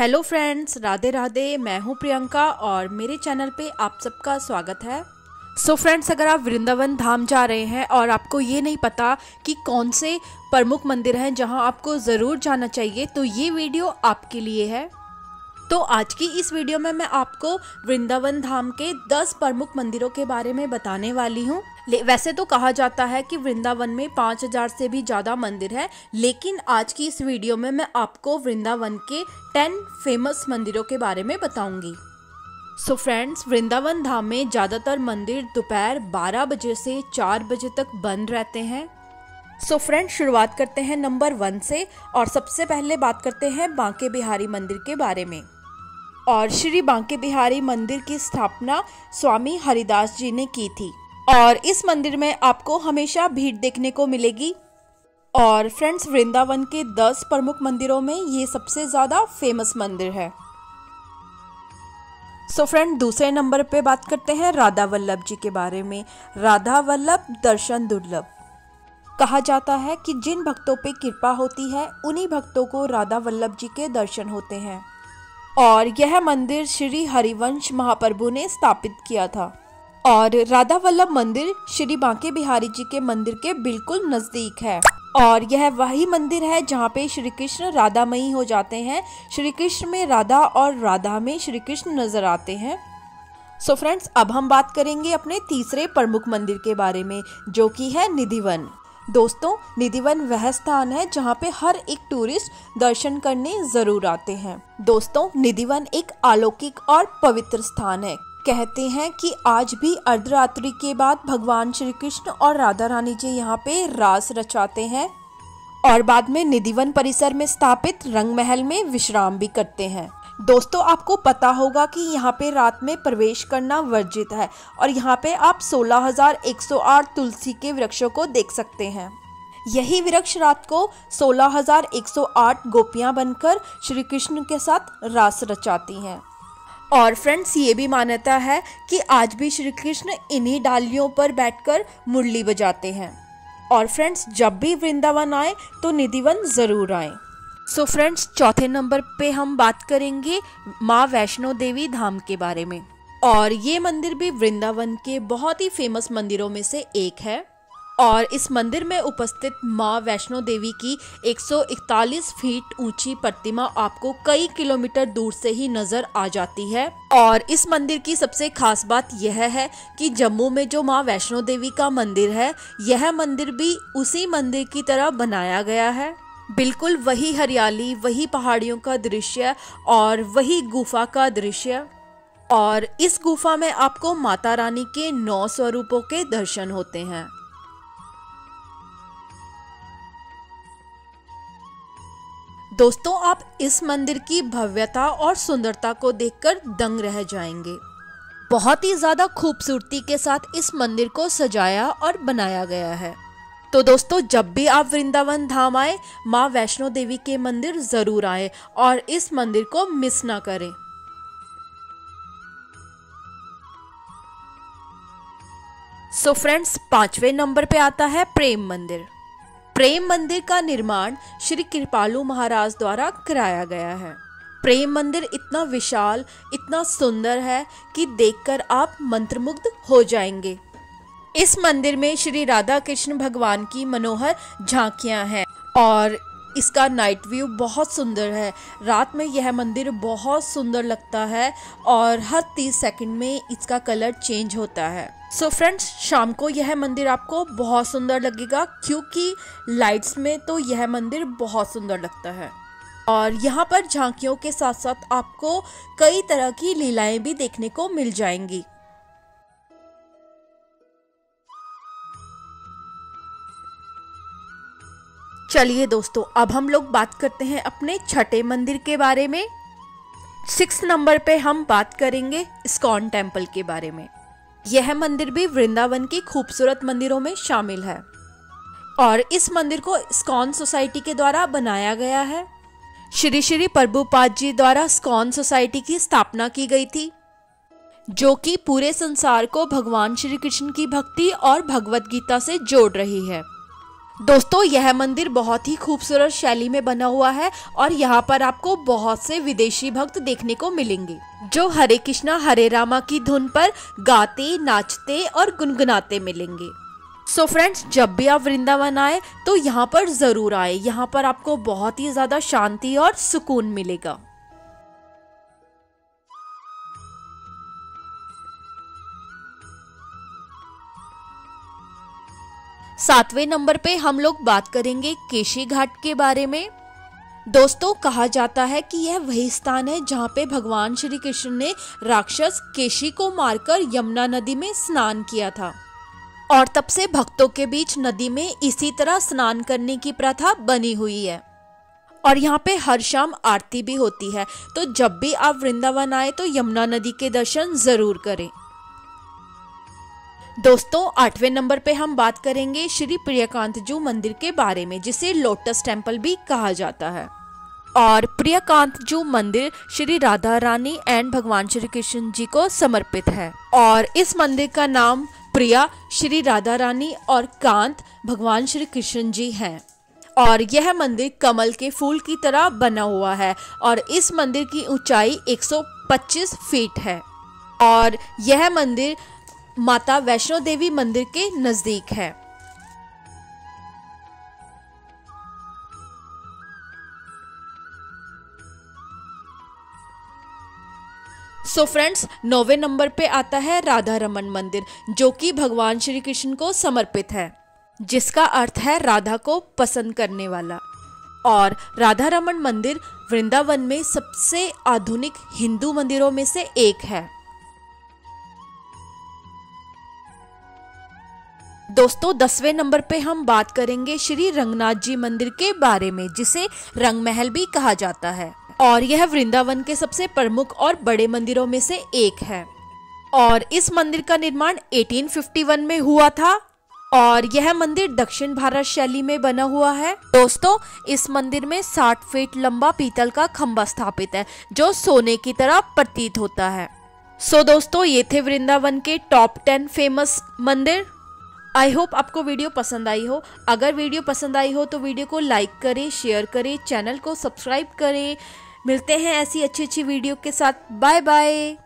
Hello friends Radhe Radhe, मैं हूँ प्रियंका और मेरे चैनल पे आप सबका स्वागत है। सो so फ्रेंड्स अगर आप वृंदावन धाम जा रहे हैं और आपको ये नहीं पता कि कौन से प्रमुख मंदिर हैं जहाँ आपको ज़रूर जाना चाहिए तो ये वीडियो आपके लिए है। तो आज की इस वीडियो में मैं आपको वृंदावन धाम के 10 प्रमुख मंदिरों के बारे में बताने वाली हूँ। वैसे तो कहा जाता है कि वृंदावन में 5000 से भी ज़्यादा मंदिर है, लेकिन आज की इस वीडियो में मैं आपको वृंदावन के 10 फ़ेमस मंदिरों के बारे में बताऊँगी। सो फ्रेंड्स वृंदावन धाम में ज़्यादातर मंदिर दोपहर 12 बजे से 4 बजे तक बंद रहते हैं। सो फ्रेंड्स शुरुआत करते हैं नंबर वन से, और सबसे पहले बात करते हैं बांके बिहारी मंदिर के बारे में। और श्री बांके बिहारी मंदिर की स्थापना स्वामी हरिदास जी ने की थी। और इस मंदिर में आपको हमेशा भीड़ देखने को मिलेगी। और फ्रेंड्स, वृंदावन के 10 प्रमुख मंदिरों में ये सबसे ज़्यादा फ़ेमस मंदिर है। सो so फ्रेंड दूसरे नंबर पे बात करते हैं राधा वल्लभ जी के बारे में। राधा वल्लभ दर्शन दुर्लभ। कहा जाता है कि जिन भक्तों पे कृपा होती है, उन्हीं भक्तों को राधा वल्लभ जी के दर्शन होते हैं। और यह मंदिर श्री हरिवंश महाप्रभु ने स्थापित किया था। और राधा वल्लभ मंदिर श्री बांके बिहारी जी के मंदिर के बिल्कुल नज़दीक है। और यह वही मंदिर है जहाँ पे श्री कृष्ण राधामयी हो जाते हैं। श्री कृष्ण में राधा और राधा में श्री कृष्ण नज़र आते हैं। सो so फ्रेंड्स अब हम बात करेंगे अपने तीसरे प्रमुख मंदिर के बारे में, जो कि है निधिवन। दोस्तों, निधिवन वह स्थान है जहाँ पे हर एक टूरिस्ट दर्शन करने ज़रूर आते हैं। दोस्तों, निधिवन एक अलौकिक और पवित्र स्थान है। कहते हैं कि आज भी अर्धरात्रि के बाद भगवान श्री कृष्ण और राधा रानी जी यहाँ पे रास रचाते हैं और बाद में निधिवन परिसर में स्थापित रंग महल में विश्राम भी करते हैं। दोस्तों आपको पता होगा कि यहाँ पे रात में प्रवेश करना वर्जित है और यहाँ पे आप 16,108 तुलसी के वृक्षों को देख सकते हैं। यही वृक्ष रात को 16,108 गोपियाँ बनकर श्री कृष्ण के साथ रास रचाती हैं। और फ्रेंड्स ये भी मान्यता है कि आज भी श्री कृष्ण इन्हीं डालियों पर बैठकर मुरली बजाते हैं। और फ्रेंड्स जब भी वृंदावन आए तो निधिवन ज़रूर आए। सो फ्रेंड्स चौथे नंबर पे हम बात करेंगे माँ वैष्णो देवी धाम के बारे में। और ये मंदिर भी वृंदावन के बहुत ही फ़ेमस मंदिरों में से एक है। और इस मंदिर में उपस्थित माँ वैष्णो देवी की 141 फीट ऊँची प्रतिमा आपको कई किलोमीटर दूर से ही नज़र आ जाती है। और इस मंदिर की सबसे खास बात यह है कि जम्मू में जो माँ वैष्णो देवी का मंदिर है, यह मंदिर भी उसी मंदिर की तरह बनाया गया है। बिल्कुल वही हरियाली, वही पहाड़ियों का दृश्य और वही गुफा का दृश्य। और इस गुफा में आपको माता रानी के नौ स्वरूपों के दर्शन होते हैं। दोस्तों, आप इस मंदिर की भव्यता और सुंदरता को देखकर दंग रह जाएँगे। बहुत ही ज़्यादा खूबसूरती के साथ इस मंदिर को सजाया और बनाया गया है। तो दोस्तों, जब भी आप वृंदावन धाम आए, माँ वैष्णो देवी के मंदिर ज़रूर आए और इस मंदिर को मिस ना करें। सो फ्रेंड्स पाँचवें नंबर पे आता है प्रेम मंदिर। प्रेम मंदिर का निर्माण श्री कृपालू महाराज द्वारा कराया गया है। प्रेम मंदिर इतना विशाल, इतना सुंदर है कि देखकर आप मंत्रमुग्ध हो जाएँगे। इस मंदिर में श्री राधा कृष्ण भगवान की मनोहर झांकियाँ हैं और इसका नाइट व्यू बहुत सुंदर है। रात में यह मंदिर बहुत सुंदर लगता है और हर तीस सेकंड में इसका कलर चेंज होता है। सो so फ्रेंड्स शाम को यह मंदिर आपको बहुत सुंदर लगेगा क्योंकि लाइट्स में तो यह मंदिर बहुत सुंदर लगता है। और यहाँ पर झांकियों के साथ साथ आपको कई तरह की लीलाएँ भी देखने को मिल जाएँगी। चलिए दोस्तों, अब हम लोग बात करते हैं अपने छठे मंदिर के बारे में। सिक्स नंबर पे हम बात करेंगे स्कॉन टेंपल के बारे में। यह मंदिर भी वृंदावन की खूबसूरत मंदिरों में शामिल है। और इस मंदिर को स्कॉन सोसाइटी के द्वारा बनाया गया है। श्री श्री प्रभुपाद जी द्वारा स्कॉन सोसाइटी की स्थापना की गई थी, जो कि पूरे संसार को भगवान श्री कृष्ण की भक्ति और भगवत गीता से जोड़ रही है। दोस्तों, यह मंदिर बहुत ही खूबसूरत शैली में बना हुआ है और यहाँ पर आपको बहुत से विदेशी भक्त देखने को मिलेंगे, जो हरे कृष्णा, हरे रामा की धुन पर गाते, नाचते और गुनगुनाते मिलेंगे। सो so फ्रेंड्स जब भी आप वृंदावन आए तो यहाँ पर ज़रूर आए। यहाँ पर आपको बहुत ही ज़्यादा शांति और सुकून मिलेगा। सातवें नंबर पे हम लोग बात करेंगे केशी घाट के बारे में। दोस्तों, कहा जाता है कि यह वही स्थान है जहाँ पे भगवान श्री कृष्ण ने राक्षस केशी को मारकर यमुना नदी में स्नान किया था। और तब से भक्तों के बीच नदी में इसी तरह स्नान करने की प्रथा बनी हुई है। और यहाँ पे हर शाम आरती भी होती है तो जब भी आप वृंदावन आए तो यमुना नदी के दर्शन ज़रूर करें। दोस्तों, आठवें नंबर पे हम बात करेंगे श्री प्रियकांत जू मंदिर के बारे में, जिसे लोटस टेंपल भी कहा जाता है। और प्रियकांत जू मंदिर श्री राधा रानी एंड भगवान श्री कृष्ण जी को समर्पित है। और इस मंदिर का नाम प्रिया, श्री राधा रानी और कांत, भगवान श्री कृष्ण जी हैं। और यह मंदिर कमल के फूल की तरह बना हुआ है और इस मंदिर की ऊंचाई 125 फीट है। और यह मंदिर माता वैष्णो देवी मंदिर के नज़दीक है। सो फ्रेंड्स नौवे नंबर पे आता है राधा रमन मंदिर, जो कि भगवान श्री कृष्ण को समर्पित है, जिसका अर्थ है राधा को पसंद करने वाला। और राधा रमन मंदिर वृंदावन में सबसे आधुनिक हिंदू मंदिरों में से एक है। दोस्तों, दसवें नंबर पे हम बात करेंगे श्री रंगनाथ जी मंदिर के बारे में, जिसे रंग महल भी कहा जाता है। और यह वृंदावन के सबसे प्रमुख और बड़े मंदिरों में से एक है। और इस मंदिर का निर्माण 1851 में हुआ था। और यह मंदिर दक्षिण भारत शैली में बना हुआ है। दोस्तों, इस मंदिर में 60 फीट लंबा पीतल का खंबा स्थापित है, जो सोने की तरह प्रतीत होता है। सो दोस्तों, ये थे वृंदावन के टॉप टेन फ़ेमस मंदिर। आई होप आपको वीडियो पसंद आई हो। अगर वीडियो पसंद आई हो तो वीडियो को लाइक करें शेयर करें चैनल को सब्सक्राइब करें। मिलते हैं ऐसी अच्छी अच्छी वीडियो के साथ। Bye bye